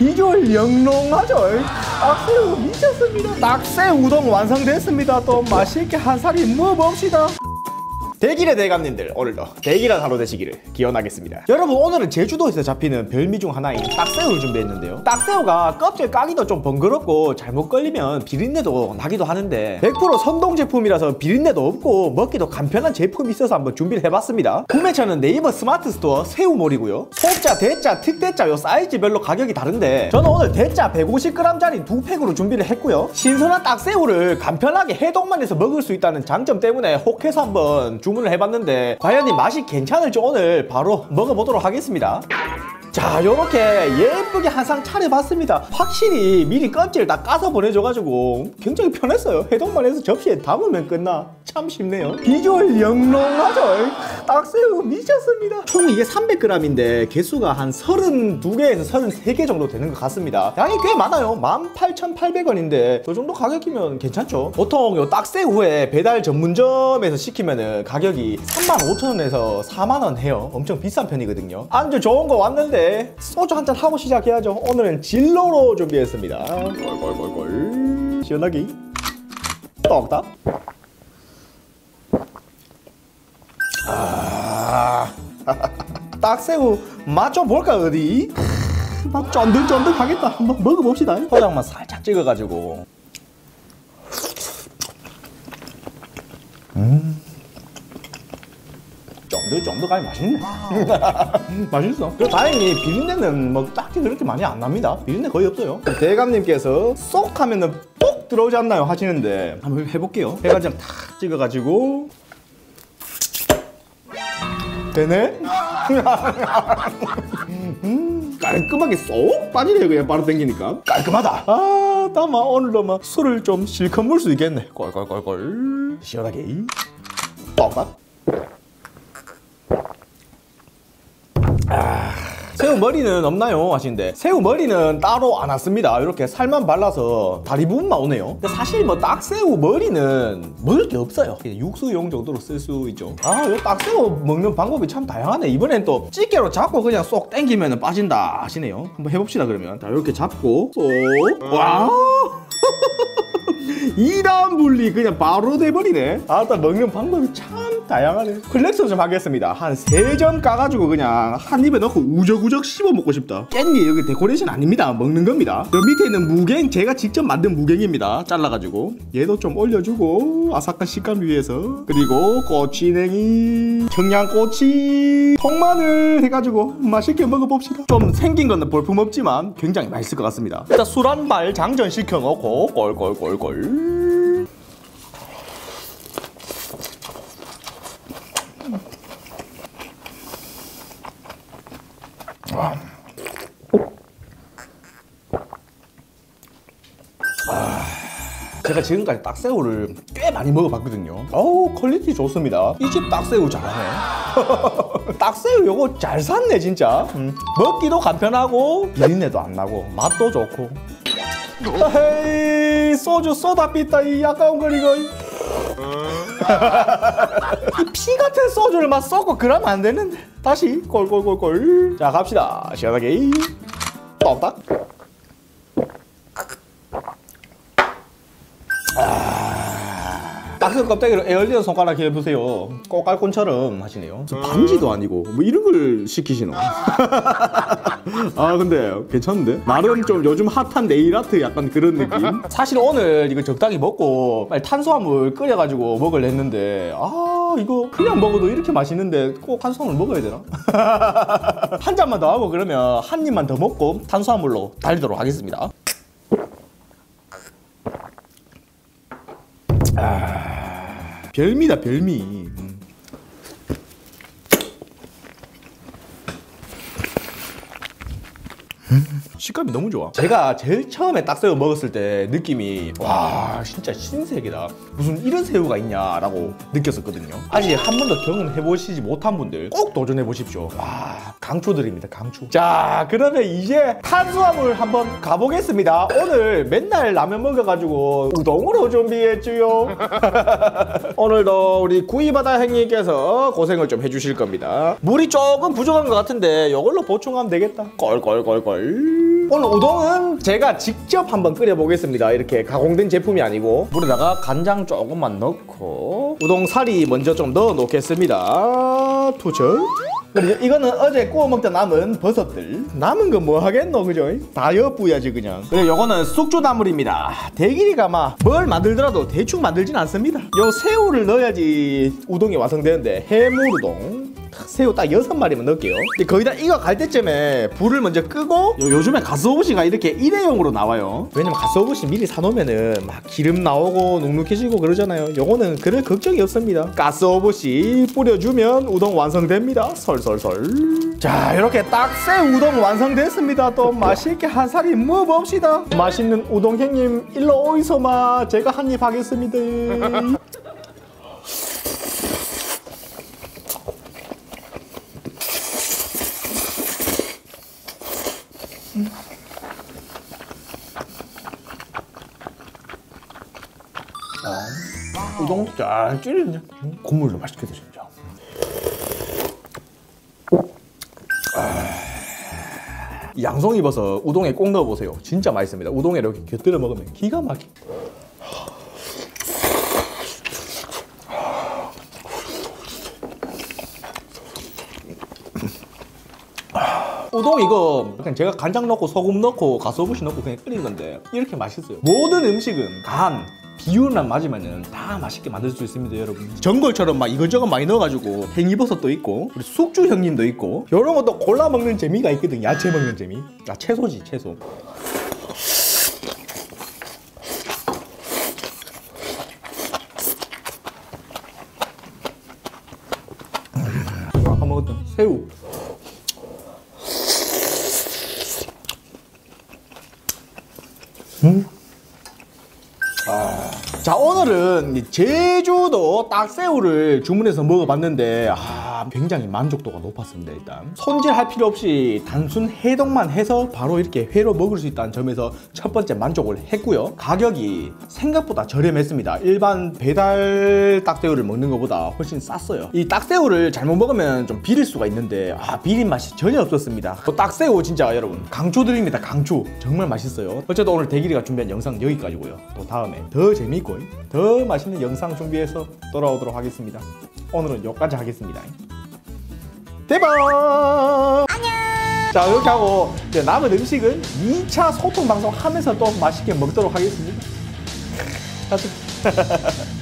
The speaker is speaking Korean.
비주얼 영롱하죠? 딱새우 미쳤습니다. 딱새 우동 완성됐습니다. 또 맛있게 한 사리 먹어봅시다. 대길의 대감님들 오늘도 대길한 하루 되시기를 기원하겠습니다. 여러분 오늘은 제주도에서 잡히는 별미 중 하나인 딱새우를 준비했는데요. 딱새우가 껍질 까기도 좀 번거롭고 잘못 걸리면 비린내도 나기도 하는데 100% 선동 제품이라서 비린내도 없고 먹기도 간편한 제품이 있어서 한번 준비를 해봤습니다. 구매처는 네이버 스마트 스토어 새우몰이고요. 소자, 대자, 특대자 요 사이즈별로 가격이 다른데 저는 오늘 대자 150g짜리 두 팩으로 준비를 했고요. 신선한 딱새우를 간편하게 해동만 해서 먹을 수 있다는 장점 때문에 혹해서 한번 주 문을 해봤는데 과연 이 맛이 괜찮을지 오늘 바로 먹어보도록 하겠습니다 자 요렇게 예쁘게 한상 차려봤습니다. 확실히 미리 껍질 다 까서 보내줘가지고 굉장히 편했어요. 해동만 해서 접시에 담으면 끝나. 참 쉽네요. 비주얼 영롱하죠? 딱새우 미쳤습니다. 총 이게 300g인데 개수가 한 32개에서 33개 정도 되는 것 같습니다. 양이 꽤 많아요. 18,800원인데 저 정도 가격이면 괜찮죠? 보통 요 딱새우에 배달 전문점에서 시키면은 가격이 35,000원에서 4만원 해요. 엄청 비싼 편이거든요. 안주 좋은 거 왔는데 소주 한잔 하고 시작해야죠. 오늘은 진로로 준비했습니다. 꼴꼴꼴꼴 시원하게. 떡다? 아. 딱새우 맛좀 볼까 어디? 막 쫀득쫀득 하겠다. 한번 먹어봅시다. 포장만 살짝 찍어가지고. 쫀 득쫀득하니 맛있네. 맛있어. 그리고 다행히 비린내는 뭐 딱히 그렇게 많이 안 납니다. 비린내 거의 없어요. 대감님께서 쏙 하면은 뽁 들어오지 않나요? 하시는데. 한번 해볼게요. 해가지고 탁 찍어가지고. 되네? 음, 깔끔하게 쏙 빠지네요. 그냥 바로 당기니까. 깔끔하다. 아 다마 오늘도 막 술을 좀 실컷 물 수 있겠네. 꼴꼴꼴꼴. 시원하게. 뻑뻑 새우 머리는 없나요? 하시는데 새우 머리는 따로 안 왔습니다. 이렇게 살만 발라서 다리 부분만 오네요. 근데 사실 뭐 딱새우 머리는 먹을 게 없어요. 육수용 정도로 쓸 수 있죠. 아이 딱새우 먹는 방법이 참 다양하네. 이번엔 또 찌개로 잡고 그냥 쏙 땡기면 빠진다 하시네요. 한번 해봅시다 그러면. 자 이렇게 잡고 쏙 와 2단 분리 그냥 바로 돼버리네. 아따 먹는 방법이 참 다양하네. flex 좀 하겠습니다. 한 3점 까가지고 그냥 한 입에 넣고 우적우적 씹어 먹고 싶다. 깻잎 여기 데코레이션 아닙니다. 먹는 겁니다. 여 밑에 있는 무갱 제가 직접 만든 무갱입니다. 잘라가지고. 얘도 좀 올려주고 아삭한 식감 위해서. 그리고 고추냉이 청양고추 통마늘 해가지고 맛있게 먹어봅시다. 좀 생긴 거는 볼품없지만 굉장히 맛있을 것 같습니다. 일단 술한발 장전시켜 놓고 꼴꼴꼴꼴 제가 지금까지 딱새우를 꽤 많이 먹어봤거든요. 어우 quality 좋습니다. 이 집 딱새우 잘하네. 딱새우 요거 잘 샀네 진짜. 음. 먹기도 간편하고 비린내도 안 나고 맛도 좋고 헤이 소주 쏟아 삤다 이 아까운 걸 이거. 이 피 같은 소주를 막 쏟고 그러면 안 되는데. 다시 꼴꼴꼴꼴 자 갑시다. 시원하게. 떡딱 딱새우 껍데기를 에얼리는 손가락 해보세요. 꼬깔콘처럼 하시네요. 저 반지도 아니고 뭐 이런 걸 시키시노? 아 근데 괜찮은데? 나름 좀 요즘 핫한 네일아트 약간 그런 느낌? 사실 오늘 이거 적당히 먹고 빨리 탄수화물 끓여가지고 먹으려 했는데 아 이거 그냥 먹어도 이렇게 맛있는데 꼭 탄수화물 먹어야 되나? 한 잔만 더 하고 그러면 한 입만 더 먹고 탄수화물로 달리도록 하겠습니다 별미다 별미 음. 식감이 너무 좋아. 제가 제일 처음에 딱새우 먹었을 때 느낌이 와 진짜 신세계다. 무슨 이런 새우가 있냐라고 느꼈었거든요. 아직 한 번도 경험해 보시지 못한 분들 꼭 도전해 보십시오. 와 강추드립니다 강추. 자 그러면 이제 탄수화물 한번 가보겠습니다. 오늘 맨날 라면 먹어가지고 우동으로 준비했지요. 오늘도 우리 구이바다 형님께서 고생을 좀 해주실 겁니다. 물이 조금 부족한 것 같은데 이걸로 보충하면 되겠다. 꼴꼴꼴꼴 오늘 우동은 제가 직접 한번 끓여보겠습니다. 이렇게 가공된 제품이 아니고 물에다가 간장 조금만 넣고 우동 사리 먼저 좀 넣어 놓겠습니다. 투척. 그리고 이거는 어제 구워 먹다 남은 버섯들. 남은 거 뭐 하겠노, 그죠? 다 엿부야지 그냥. 그리고 요거는 숙주나물입니다. 대길이가 막 뭘 만들더라도 대충 만들진 않습니다. 요 새우를 넣어야지 우동이 완성되는데 해물우동. 새우 딱 여섯 마리만 넣을게요. 거의 다 이거 갈 때쯤에 불을 먼저 끄고 요, 요즘에 가스오브시가 이렇게 일회용으로 나와요. 왜냐면 가스오브시 미리 사놓으면은 막 기름 나오고 눅눅해지고 그러잖아요. 요거는 그럴 걱정이 없습니다. 가스오브시 뿌려주면 우동 완성됩니다. 설설설. 자 이렇게 딱새 우동 완성됐습니다. 또 맛있게 한 살이 먹어봅시다. 맛있는 우동 형님 일로 오이소마 제가 한 입 하겠습니다. 우동 잘 찌르냐? 국물도 맛있게 드십니다. 아, 양송이 버섯 우동에 꼭 넣어보세요. 진짜 맛있습니다. 우동에 이렇게 곁들여 먹으면 기가 막히. 우동 이거 그냥 제가 간장 넣고 소금 넣고 가소부시 넣고 그냥 끓인 건데 이렇게 맛있어요. 모든 음식은 간 비율만 맞으면은 다 맛있게 만들 수 있습니다, 여러분. 전골처럼 막 이것저것 많이 넣어가지고 팽이버섯도 있고 우리 숙주 형님도 있고 이런 것도 골라 먹는 재미가 있거든. 야채 먹는 재미. 아 채소지 채소. 아까 먹었던 새우. 자 오늘은 이 제주도 딱새우를 주문해서 먹어봤는데 아 굉장히 만족도가 높았습니다 일단. 손질할 필요 없이 단순 해동만 해서 바로 이렇게 회로 먹을 수 있다는 점에서 첫 번째 만족을 했고요. 가격이 생각보다 저렴했습니다. 일반 배달 딱새우를 먹는 것보다 훨씬 쌌어요. 이 딱새우를 잘못 먹으면 좀 비릴 수가 있는데 아 비린 맛이 전혀 없었습니다. 또 딱새우 진짜 여러분 강추드립니다 강추 정말 맛있어요. 어쨌든 오늘 대길이가 준비한 영상 여기까지고요. 또 다음에 더 재밌고 더 맛있는 영상 준비해서 돌아오도록 하겠습니다. 오늘은 여기까지 하겠습니다. 대박! 안녕! 자, 이렇게 하고 이제 남은 음식은 2차 소통 방송 하면서 또 맛있게 먹도록 하겠습니다.